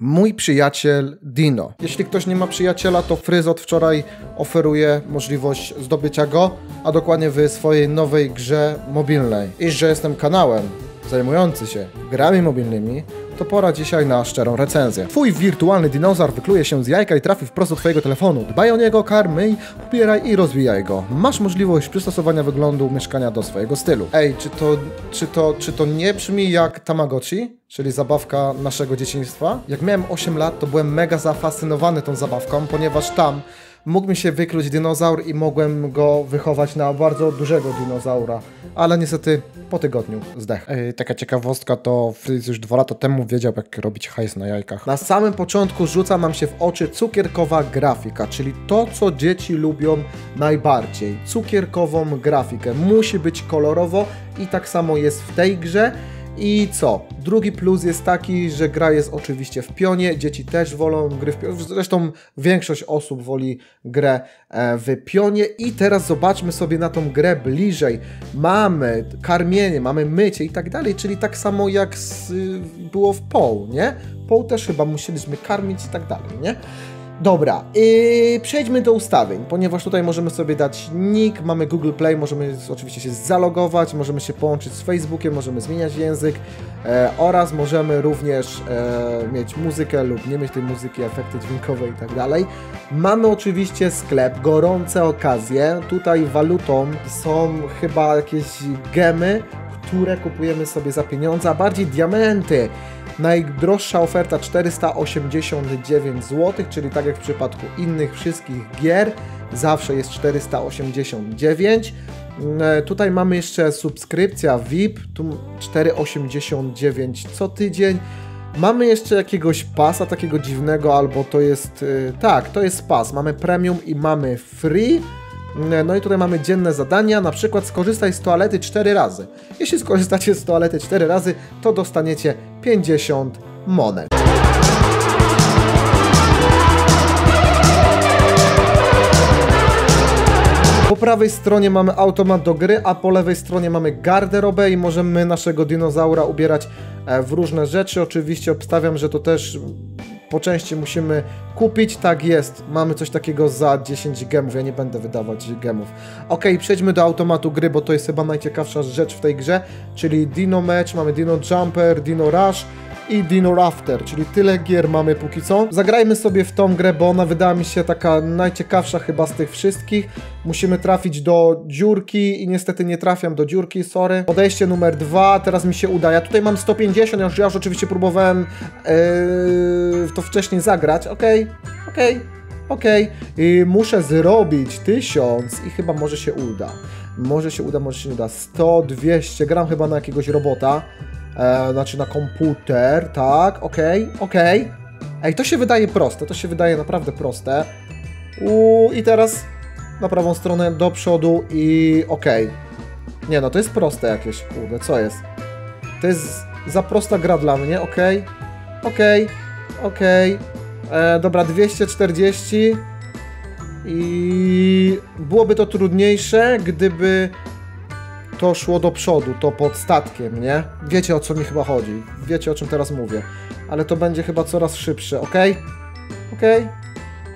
Mój przyjaciel Dino. Jeśli ktoś nie ma przyjaciela, to Fryz od wczoraj oferuje możliwość zdobycia go, a dokładnie w swojej nowej grze mobilnej. I że jestem kanałem zajmujący się grami mobilnymi, to pora dzisiaj na szczerą recenzję. Twój wirtualny dinozaur wykluje się z jajka i trafi wprost do twojego telefonu. Dbaj o niego, karmy, pobieraj i rozwijaj go. Masz możliwość przystosowania wyglądu mieszkania do swojego stylu. Ej, czy to, czy to, czy to nie brzmi jak Tamagotchi? Czyli zabawka naszego dzieciństwa. Jak miałem 8 lat, to byłem mega zafascynowany tą zabawką, ponieważ tam mógł mi się wykluć dinozaur i mogłem go wychować na bardzo dużego dinozaura. Ale niestety po tygodniu zdech. Ej, taka ciekawostka to Fritz już dwa lata temu wiedział jak robić hajs na jajkach. Na samym początku rzuca nam się w oczy cukierkowa grafika, czyli to co dzieci lubią najbardziej. Cukierkową grafikę. Musi być kolorowo i tak samo jest w tej grze. I co? Drugi plus jest taki, że gra jest oczywiście w pionie, dzieci też wolą gry w pionie, zresztą większość osób woli grę e, w pionie i teraz zobaczmy sobie na tą grę bliżej. Mamy karmienie, mamy mycie i tak dalej, czyli tak samo jak z, było w POł, nie? POł też chyba musieliśmy karmić i tak dalej, nie? Dobra, yy, przejdźmy do ustawień, ponieważ tutaj możemy sobie dać nick, mamy Google Play, możemy oczywiście się zalogować, możemy się połączyć z Facebookiem, możemy zmieniać język e, oraz możemy również e, mieć muzykę lub nie mieć tej muzyki, efekty dźwiękowe i tak. Mamy oczywiście sklep, gorące okazje, tutaj walutą są chyba jakieś gemy, które kupujemy sobie za pieniądze, a bardziej diamenty. Najdroższa oferta 489 zł, czyli tak jak w przypadku innych wszystkich gier, zawsze jest 489. E, tutaj mamy jeszcze subskrypcja VIP, tu 4,89 co tydzień. Mamy jeszcze jakiegoś pasa takiego dziwnego, albo to jest, e, tak, to jest pas. Mamy premium i mamy free. No i tutaj mamy dzienne zadania, na przykład skorzystaj z toalety 4 razy. Jeśli skorzystacie z toalety 4 razy, to dostaniecie 50 monet. Po prawej stronie mamy automat do gry, a po lewej stronie mamy garderobę i możemy naszego dinozaura ubierać e, w różne rzeczy. Oczywiście obstawiam, że to też po części musimy kupić. Tak jest, mamy coś takiego za 10 gemów, ja nie będę wydawać gemów. Ok, przejdźmy do automatu gry, bo to jest chyba najciekawsza rzecz w tej grze, czyli Dino Match, mamy Dino Jumper, Dino Rush, i Dino Rafter, czyli tyle gier mamy póki co. Zagrajmy sobie w tą grę, bo ona wydała mi się taka najciekawsza chyba z tych wszystkich. Musimy trafić do dziurki i niestety nie trafiam do dziurki, sorry. Podejście numer dwa, teraz mi się uda. Ja tutaj mam 150, ja już, ja już oczywiście próbowałem yy, to wcześniej zagrać. Okej, okay, okej. Okay. Okej, okay. muszę zrobić 1000 i chyba może się uda. Może się uda, może się nie uda. 100, 200, gram chyba na jakiegoś robota e, znaczy na komputer, tak, okej, okay, okej. Okay. Ej, to się wydaje proste, to się wydaje naprawdę proste. Uuu, i teraz na prawą stronę do przodu i okej. Okay. Nie no, to jest proste jakieś, kurde, co jest? To jest za prosta gra dla mnie, okej, okej, okej. E, dobra, 240 i byłoby to trudniejsze, gdyby to szło do przodu, to pod statkiem, nie? Wiecie o co mi chyba chodzi, wiecie o czym teraz mówię. Ale to będzie chyba coraz szybsze, ok? Ok?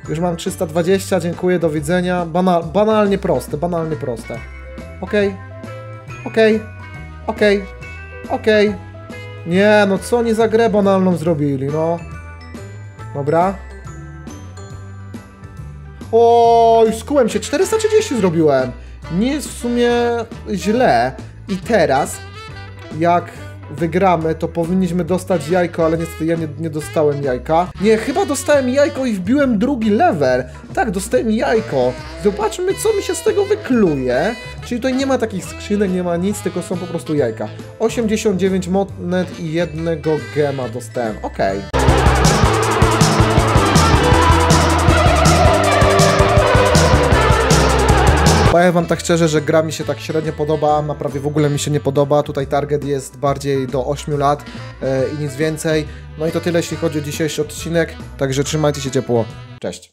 Już mam 320, dziękuję, do widzenia. Banal, banalnie proste, banalnie proste. Ok? Ok? Ok? Ok? Nie, no co oni za grę banalną zrobili, no. Dobra. O, już skułem się, 430 zrobiłem nie jest w sumie źle. I teraz, jak wygramy, to powinniśmy dostać jajko, ale niestety ja nie, nie, dostałem jajka. Nie, chyba dostałem jajko i wbiłem drugi level. Tak, dostałem jajko. Zobaczmy, co mi się z tego wykluje. Czyli tutaj nie ma takich skrzynek, nie ma nic, tylko są po prostu jajka. 89 monet i jednego gema dostałem. Okej. Okay. Powiem wam tak szczerze, że gra mi się tak średnio podoba, na prawie w ogóle mi się nie podoba. Tutaj target jest bardziej do 8 lat yy, i nic więcej. No i to tyle, jeśli chodzi o dzisiejszy odcinek. Także trzymajcie się ciepło. Cześć.